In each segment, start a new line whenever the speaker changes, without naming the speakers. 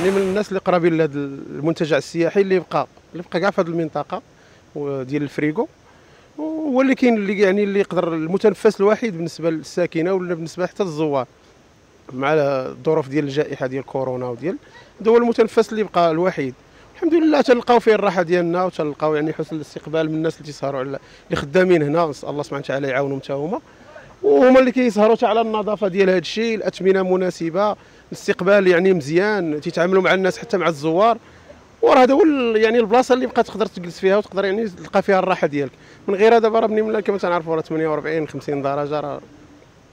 يعني من الناس اللي قرابين لهذا المنتجع السياحي اللي بقى اللي بقى كاع في هذه المنطقة ديال الفريغو. هو اللي كاين اللي يعني اللي يقدر المتنفس الوحيد بالنسبة للساكنة ولا بالنسبة حتى للزوار. مع الظروف ديال الجائحة ديال كورونا وديال هذا هو المتنفس اللي بقى الوحيد. الحمد لله تلقاو فيه الراحة ديالنا وتلقاو يعني حسن الاستقبال من الناس اللي تيسهروا على اللي خدامين هنا. نسأل الله سبحانه وتعالى يعاونهم حتى هما. وهما اللي كيسهروا حتى على النظافة ديال هذا الشيء الاثمنه مناسبة الاستقبال يعني مزيان تيتعاملوا مع الناس حتى مع الزوار. وراه هذا هو يعني البلاصة اللي بقى تقدر تجلس فيها وتقدر يعني تلقى فيها الراحة ديالك. من غير دابا راه بني كما تنعرفوا راه 48 50 درجة راه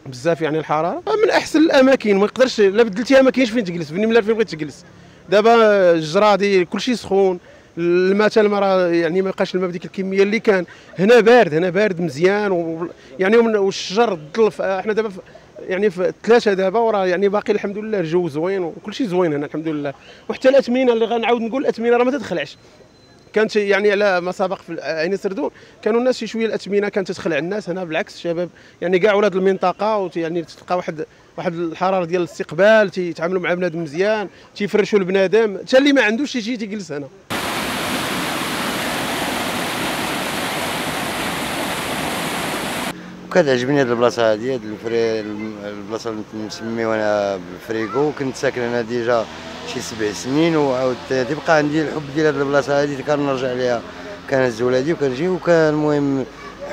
بزاف يعني الحرارة. من أحسن الأماكن ما يقدرش لا بدلتيها ما كاينش فين تجلس بني ملال فين بغيت تجلس؟ دابا الجرادي كلشي سخون. حتى الماء راه يعني ما بقاش الماء بديك الكمية اللي كان. هنا بارد هنا بارد مزيان و يعني والشجر الظل إحنا دابا يعني في الثلاثة دابا وراه يعني باقي الحمد لله الجو زوين وكل شيء زوين هنا الحمد لله. وحتى الأثمنة اللي غنعاود نقول الأثمنة راه ما تدخلعش كانت يعني على ما سبق في عين سردون كانوا الناس شي شوية الأثمنة كانت تدخل الناس هنا بالعكس الشباب يعني كاع ولاد المنطقة يعني تلقى واحد واحد الحرارة ديال الاستقبال تيتعاملوا مع بنادم مزيان تيفرشوا البنادم. حتى اللي ما عندوش يجي تيجلس هنا.
وكتعجبني هاد البلاصة هادي هاد الفري البلاصة اللي مسميو أنا بالفريكو كنت ساكن هنا déjà شي سبع سنين وعاود تبقى عندي الحب ديال هاد البلاصة هادي كنرجع ليها. كنهز ولادي وكنجي وكان المهم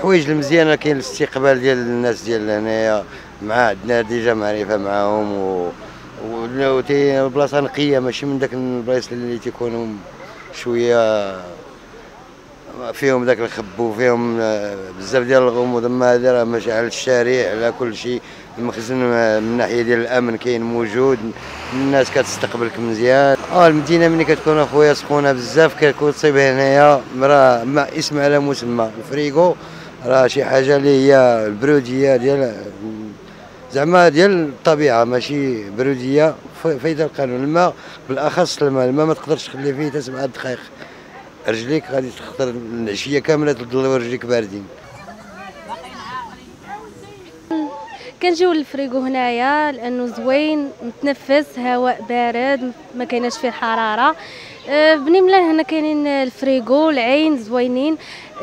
حوايج المزيانة كاين الاستقبال ديال الناس ديال هنايا. مع عندنا déjà معرفة معاهم و البلاصة نقية ماشي من داك البلايص اللي تيكونوا شوية فيهم ذاك الخب وفيهم بزاف ديال الغموض أما هذا راه ماشي على الشارع على كل شيء. المخزن من الناحيه ديال الأمن كاين موجود. الناس كتستقبلك مزيان. آه المدينة ملي كتكون أخويا سخونة بزاف كتكون تصيب هنايا. راه ما اسم على مسمى. الفريغو راه شي حاجة اللي هي البرودية ديال زعما ديال الطبيعة ماشي برودية. فايدة القانون. الماء بالأخص الماء. الماء ما تقدرش تخلي فيه حتى سبعه دقائق رجليك غادي تخطر العشية كاملة تضل رجليك باردين.
كنجيو للفريغو هنايا لأنه زوين نتنفس هواء بارد ما كايناش فيه الحراره ملال هنا كاينين الفريغو العين زوينين.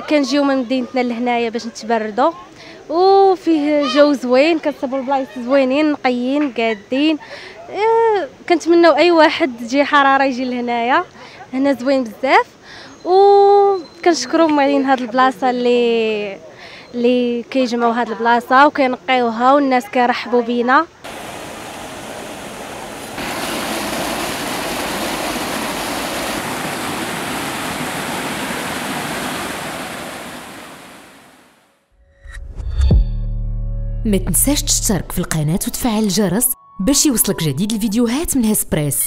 كنجيو من مدينتنا لهنايا باش نتبردوا وفيه جو زوين كتصيبوا البلايص زوينين نقيين قادين. أه، كنتمنوا أي واحد تجي حرارة يجي لهنايا. هنا زوين بزاف. وكنشكروا معين هاد البلاصة اللي اللي كيجمعوا هاد البلاصة وكينقيوها والناس كيرحبوا بينا.
ما تنساش تشترك في القناة وتفعل الجرس باش يوصلك جديد الفيديوهات من هسبريس.